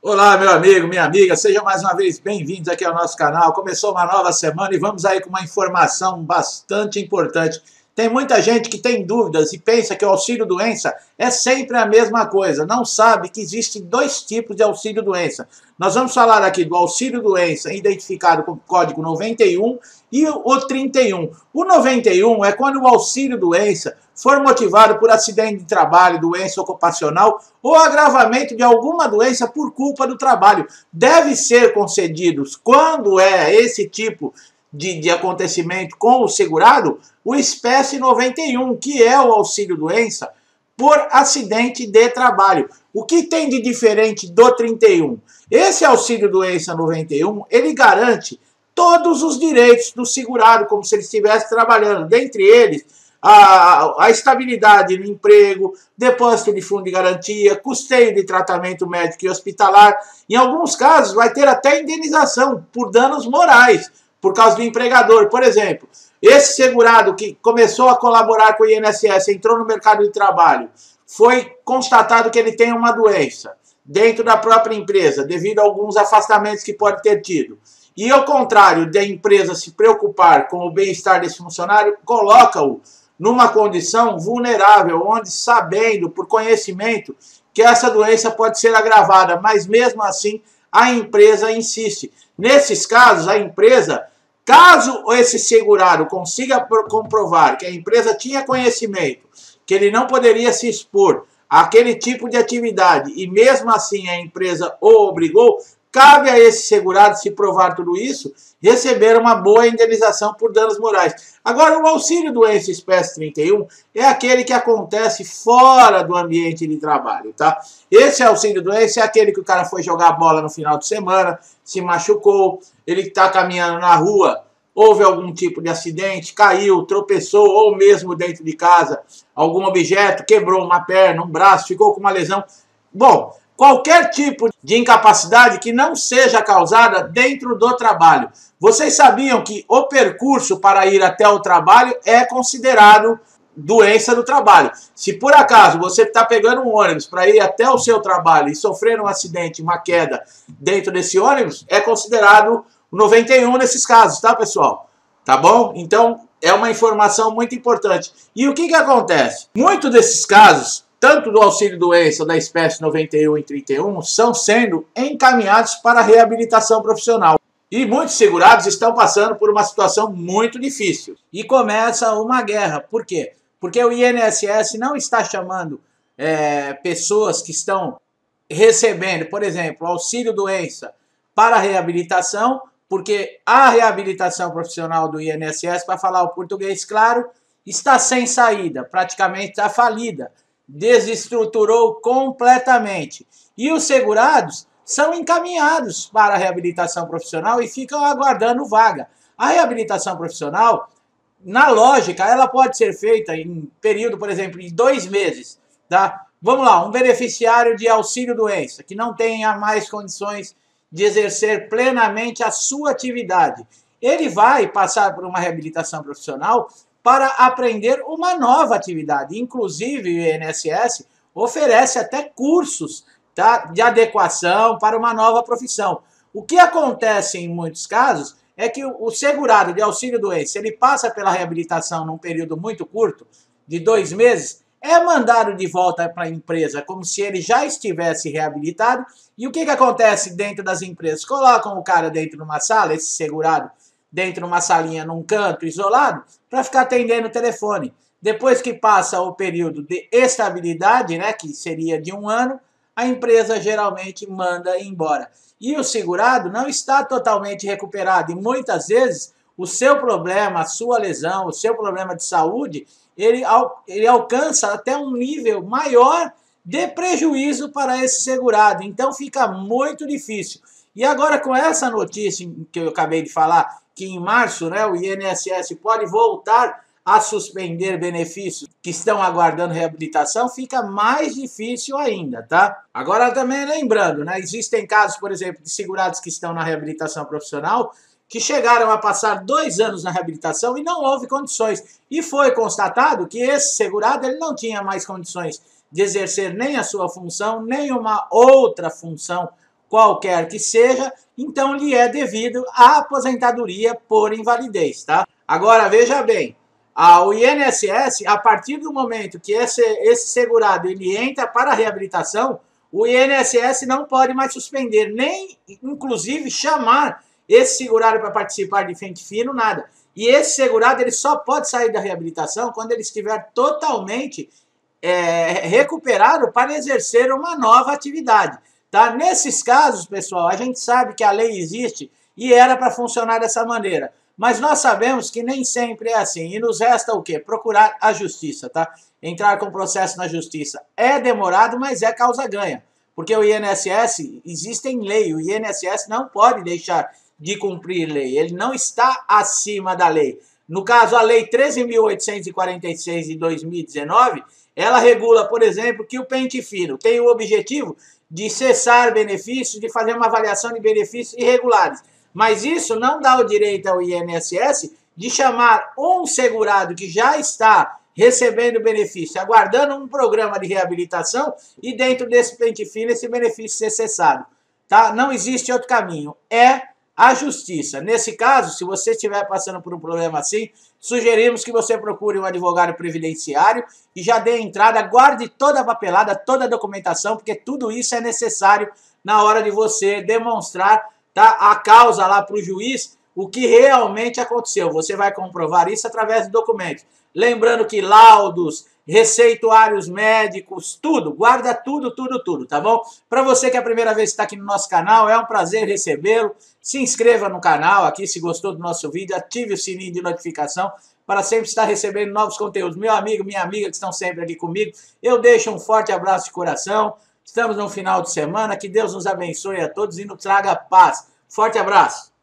Olá, meu amigo, minha amiga, sejam mais uma vez bem-vindos aqui ao nosso canal. Começou uma nova semana e vamos aí com uma informação bastante importante. Tem muita gente que tem dúvidas e pensa que o auxílio-doença é sempre a mesma coisa. Não sabe que existem dois tipos de auxílio-doença. Nós vamos falar aqui do auxílio-doença identificado com o código 91 e o 31. O 91 é quando o auxílio-doença for motivado por acidente de trabalho, doença ocupacional ou agravamento de alguma doença por culpa do trabalho. Deve ser concedidos quando é esse tipo de, de acontecimento com o segurado, o espécie 91, que é o auxílio-doença por acidente de trabalho. O que tem de diferente do 31? Esse auxílio-doença 91, ele garante todos os direitos do segurado, como se ele estivesse trabalhando, dentre eles a, a, estabilidade no emprego, depósito de fundo de garantia, custeio de tratamento médico e hospitalar. Em alguns casos, vai ter até indenização por danos morais, por causa do empregador. Por exemplo, esse segurado que começou a colaborar com o INSS, entrou no mercado de trabalho, foi constatado que ele tem uma doença dentro da própria empresa, devido a alguns afastamentos que pode ter tido. E ao contrário da empresa se preocupar com o bem-estar desse funcionário, coloca-o numa condição vulnerável, onde sabendo por conhecimento que essa doença pode ser agravada, mas mesmo assim a empresa insiste. Nesses casos, a empresa, caso esse segurado consiga comprovar que a empresa tinha conhecimento, que ele não poderia se expor àquele tipo de atividade e mesmo assim a empresa o obrigou, Cabe a esse segurado, se provar tudo isso, receber uma boa indenização por danos morais. Agora, o auxílio doença espécie 31 é aquele que acontece fora do ambiente de trabalho, tá? Esse auxílio doença é aquele que o cara foi jogar bola no final de semana, se machucou, ele está caminhando na rua, houve algum tipo de acidente, caiu, tropeçou, ou mesmo dentro de casa, algum objeto, quebrou uma perna, um braço, ficou com uma lesão. Bom, qualquer tipo de incapacidade que não seja causada dentro do trabalho. Vocês sabiam que o percurso para ir até o trabalho é considerado doença do trabalho. Se por acaso você está pegando um ônibus para ir até o seu trabalho e sofrer um acidente, uma queda dentro desse ônibus, é considerado 91 nesses casos, tá pessoal? Tá bom? Então é uma informação muito importante. E o que, que acontece? Muitos desses casos tanto do auxílio doença da espécie 91 e 31, são sendo encaminhados para reabilitação profissional. E muitos segurados estão passando por uma situação muito difícil. E começa uma guerra. Por quê? Porque o INSS não está chamando é, pessoas que estão recebendo, por exemplo, auxílio doença para reabilitação, porque a reabilitação profissional do INSS, para falar o português claro, está sem saída, praticamente está falida desestruturou completamente. E os segurados são encaminhados para a reabilitação profissional e ficam aguardando vaga. A reabilitação profissional, na lógica, ela pode ser feita em período, por exemplo, de dois meses. Tá? Vamos lá, um beneficiário de auxílio-doença que não tenha mais condições de exercer plenamente a sua atividade. Ele vai passar por uma reabilitação profissional para aprender uma nova atividade. Inclusive, o INSS oferece até cursos tá, de adequação para uma nova profissão. O que acontece em muitos casos é que o segurado de auxílio-doença, ele passa pela reabilitação num período muito curto, de dois meses, é mandado de volta para a empresa como se ele já estivesse reabilitado. E o que, que acontece dentro das empresas? Colocam o cara dentro de uma sala, esse segurado, dentro de uma salinha num canto isolado para ficar atendendo o telefone. Depois que passa o período de estabilidade, né, que seria de um ano, a empresa geralmente manda embora. E o segurado não está totalmente recuperado e muitas vezes o seu problema, a sua lesão, o seu problema de saúde, ele, ele alcança até um nível maior de prejuízo para esse segurado. Então fica muito difícil. E agora com essa notícia que eu acabei de falar, que em março né, o INSS pode voltar a suspender benefícios que estão aguardando reabilitação, fica mais difícil ainda, tá? Agora também lembrando, né, existem casos, por exemplo, de segurados que estão na reabilitação profissional que chegaram a passar dois anos na reabilitação e não houve condições. E foi constatado que esse segurado ele não tinha mais condições de exercer nem a sua função, nem uma outra função qualquer que seja, então lhe é devido a aposentadoria por invalidez, tá? Agora veja bem, o INSS, a partir do momento que esse, esse segurado ele entra para a reabilitação, o INSS não pode mais suspender, nem inclusive chamar esse segurado para participar de frente fino, nada. E esse segurado ele só pode sair da reabilitação quando ele estiver totalmente é, recuperado para exercer uma nova atividade. Tá? Nesses casos, pessoal, a gente sabe que a lei existe e era para funcionar dessa maneira. Mas nós sabemos que nem sempre é assim. E nos resta o quê? Procurar a justiça, tá? Entrar com processo na justiça é demorado, mas é causa ganha. Porque o INSS, existe em lei, o INSS não pode deixar de cumprir lei. Ele não está acima da lei. No caso, a Lei 13.846 de 2019, ela regula, por exemplo, que o pente fino tem o objetivo de cessar benefícios, de fazer uma avaliação de benefícios irregulares. Mas isso não dá o direito ao INSS de chamar um segurado que já está recebendo benefício, aguardando um programa de reabilitação e dentro desse pente fino esse benefício ser cessado. Tá? Não existe outro caminho. É a justiça. Nesse caso, se você estiver passando por um problema assim, sugerimos que você procure um advogado previdenciário e já dê entrada, guarde toda a papelada, toda a documentação, porque tudo isso é necessário na hora de você demonstrar tá, a causa lá para o juiz o que realmente aconteceu. Você vai comprovar isso através de documentos. Lembrando que laudos, receituários médicos, tudo, guarda tudo, tudo, tudo, tá bom? Para você que é a primeira vez que está aqui no nosso canal, é um prazer recebê-lo. Se inscreva no canal aqui se gostou do nosso vídeo, ative o sininho de notificação para sempre estar recebendo novos conteúdos. Meu amigo, minha amiga que estão sempre aqui comigo, eu deixo um forte abraço de coração. Estamos no final de semana, que Deus nos abençoe a todos e nos traga paz. Forte abraço!